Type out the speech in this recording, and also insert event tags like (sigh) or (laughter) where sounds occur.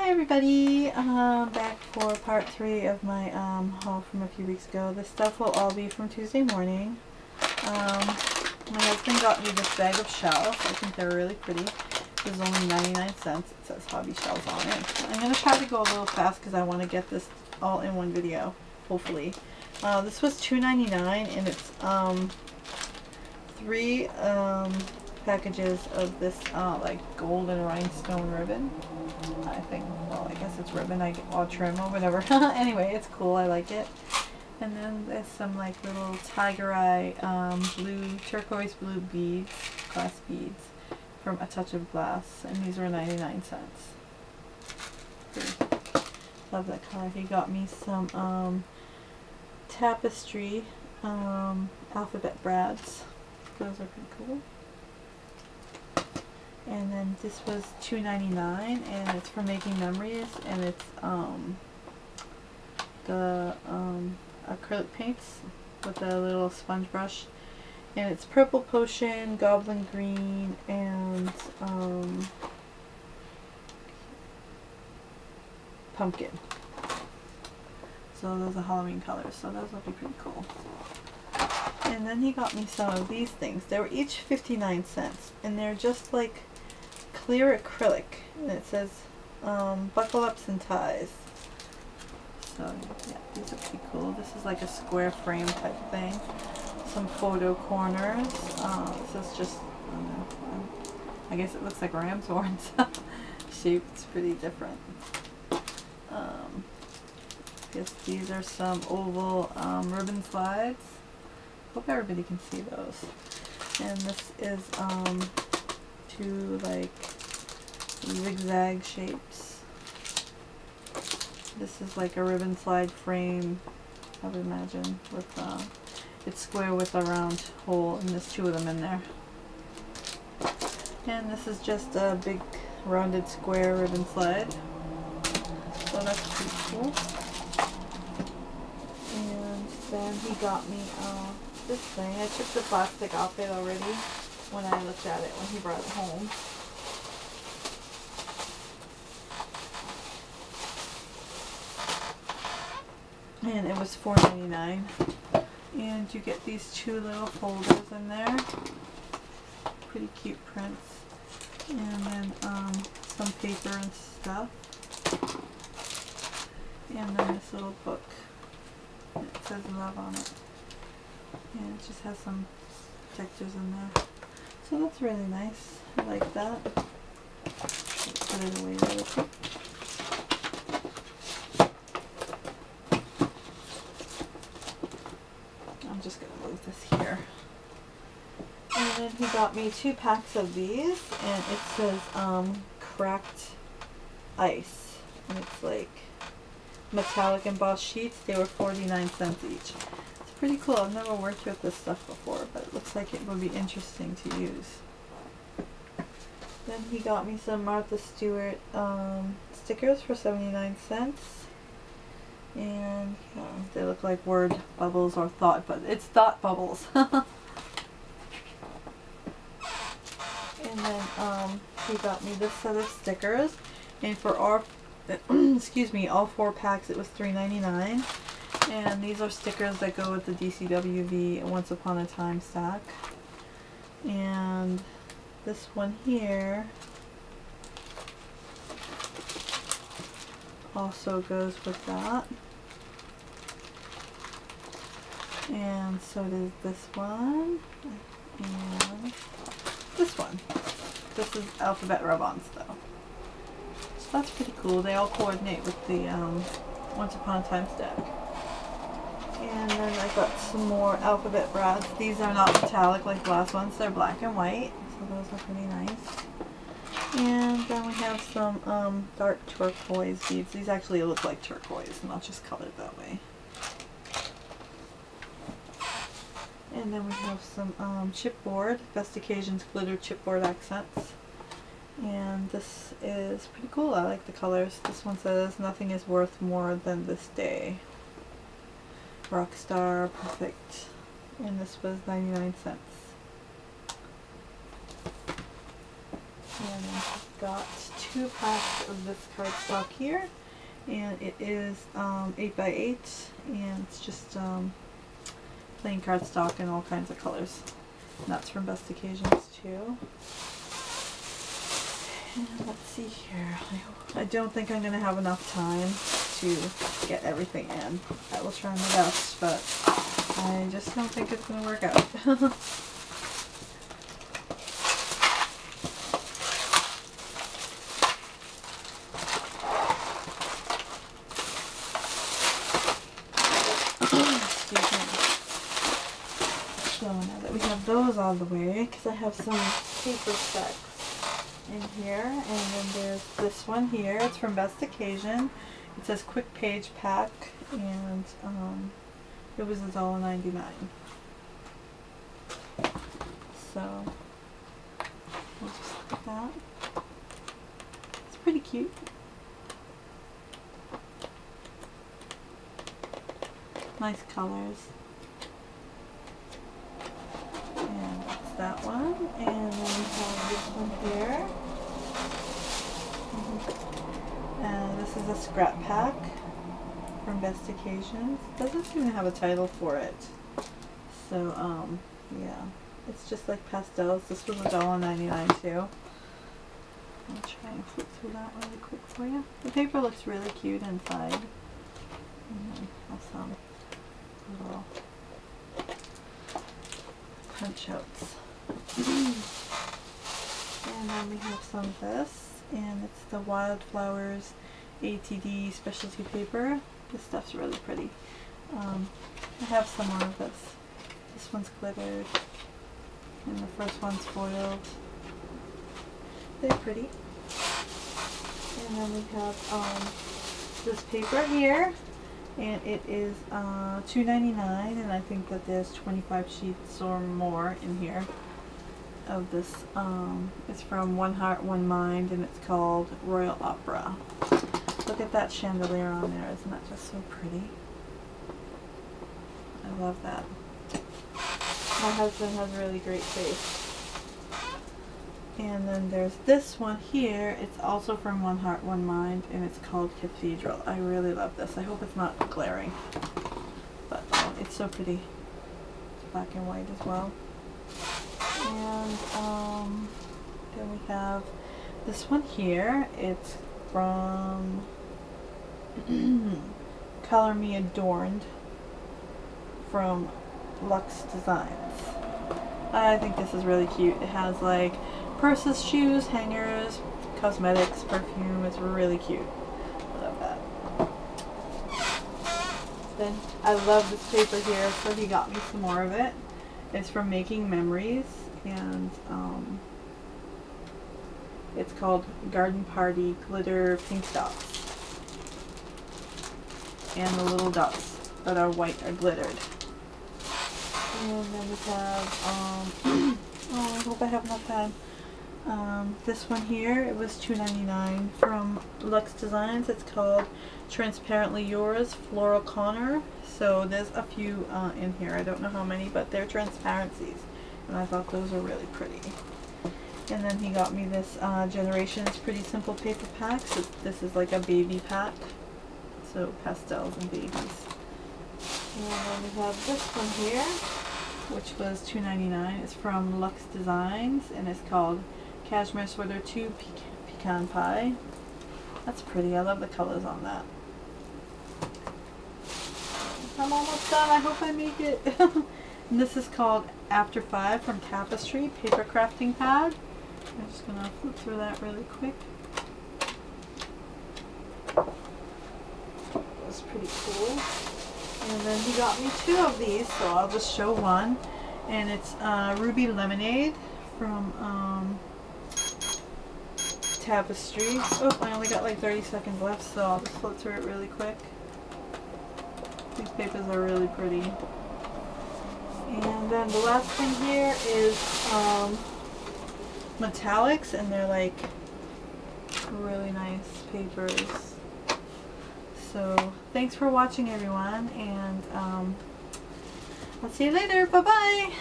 Hi everybody, um, back for part three of my um, haul from a few weeks ago. This stuff will all be from Tuesday morning. Um, my husband got me this bag of shells. I think they're really pretty. It was only 99 cents. It says hobby shells on it. I'm going to try to go a little fast because I want to get this all in one video, hopefully. Uh, this was $2.99 and it's um, three um, packages of this uh, like golden rhinestone ribbon. I think, well, I guess it's ribbon. I, I'll trim or whatever. (laughs) anyway, it's cool. I like it. And then there's some like little tiger eye um, blue, turquoise blue beads, glass beads from A Touch of Glass. And these were 99 cents. Love that color. He got me some um, tapestry um, alphabet brads. Those are pretty cool. And then this was $2.99 and it's for making memories and it's um, the um, acrylic paints with a little sponge brush. And it's Purple Potion, Goblin Green, and um, Pumpkin. So those are Halloween colors, so those will be pretty cool. And then he got me some of these things. They were each 59 cents, and they're just like clear acrylic. And it says um, buckle ups and ties. So yeah, these are pretty cool. This is like a square frame type thing. Some photo corners. Uh, this is just, I, know, I guess it looks like ram's (laughs) horns. Shape, it's pretty different. Um, I guess these are some oval um, ribbon slides. Hope everybody can see those. And this is um, two like zigzag shapes. This is like a ribbon slide frame, I would imagine, with uh, it's square with a round hole, and there's two of them in there. And this is just a big rounded square ribbon slide. So that's pretty cool. And then he got me uh, this thing. I took the plastic off it already when I looked at it when he brought it home. And it was $4.99 and you get these two little folders in there. Pretty cute prints. And then um, some paper and stuff. And then this little book it says love on it. And it just has some pictures in there. So that's really nice. I like that. Put it away really quick this here. And then he got me two packs of these, and it says um, cracked ice. And it's like metallic embossed sheets. They were 49 cents each. It's pretty cool. I've never worked with this stuff before, but it looks like it would be interesting to use. Then he got me some Martha Stewart um, stickers for 79 cents and yeah, they look like word bubbles or thought, but it's thought bubbles. (laughs) and then um, he got me this set of stickers, and for our, (clears throat) excuse me, all four packs it was $3.99. And these are stickers that go with the DCWV Once Upon a Time stack. And this one here also goes with that. And so does this one. And this one. This is alphabet rub-ons though. So that's pretty cool. They all coordinate with the um, Once Upon a Time stack. And then I got some more alphabet brads. These are not metallic like the last ones. They're black and white. So those are pretty nice. And then we have some um, dark turquoise beads. These actually look like turquoise, not just colored that way. And then we have some um, chipboard, Best Occasions Glitter Chipboard Accents. And this is pretty cool. I like the colors. This one says, nothing is worth more than this day. Rockstar Perfect. And this was 99 cents. And got two packs of this cardstock here. And it is um, 8 by 8 and it's just um, plain cardstock in all kinds of colors. And that's from Best Occasions too. And let's see here. I, I don't think I'm going to have enough time to get everything in. I will try my best, but I just don't think it's going to work out. (laughs) those all the way because I have some paper specs in here. And then there's this one here. It's from Best Occasion. It says quick page pack and um, it was $1.99 so we'll just look at that. It's pretty cute. Nice colors that one. And then we have this one here. Mm-hmm. And this is a scrap pack from Best Occasions. Doesn't seem to have a title for it. So, um, yeah. It's just like pastels. This was $1.99 too. I'll try and flip through that really quick for you. The paper looks really cute inside. And then some little punch outs (clears throat) and then we have some of this, and it's the Wildflowers ATD specialty paper. This stuff's really pretty. Um, I have some more of this. This one's glittered, and the first one's foiled. They're pretty. And then we have um, this paper here, and it is uh, $2.99, and I think that there's 25 sheets or more in here of this. Um, it's from One Heart, One Mind, and it's called Royal Opera. Look at that chandelier on there. Isn't that just so pretty? I love that. My husband has really great taste. And then there's this one here. It's also from One Heart, One Mind, and it's called Cathedral. I really love this. I hope it's not glaring. But um, it's so pretty. It's black and white as well. And um, then we have this one here. It's from (clears throat) Color Me Adorned from Luxe Designs. I think this is really cute. It has like purses, shoes, hangers, cosmetics, perfume. It's really cute. I love that. Then I love this paper here, so he got me some more of it. It's from Making Memories and um, it's called Garden Party Glitter Pink Dots. And the little dots that are white are glittered. And then we have, um, (clears throat) oh, I hope I have enough time. Um, this one here, it was $2.99 from Lux Designs. It's called Transparently Yours Floral Conner. So there's a few uh, in here. I don't know how many, but they're transparencies and I thought those are really pretty. And then he got me this uh, Generations Pretty Simple paper pack. So this is like a baby pack. So pastels and babies. And then we have this one here, which was $2.99. It's from Lux Designs, and it's called Cashmere Sweater 2 Pecan Pie. That's pretty. I love the colors on that. I'm almost done. I hope I make it. (laughs) And this is called After Five from Tapestry Paper Crafting Pad. I'm just going to flip through that really quick. That's pretty cool. And then he got me two of these, so I'll just show one. And it's uh, Ruby Lemonade from um, Tapestry. Oh, I only got like 30 seconds left, so I'll just flip through it really quick. These papers are really pretty. And then the last thing here is um, metallics, and they're like really nice papers. So thanks for watching everyone, and um, I'll see you later. Bye-bye!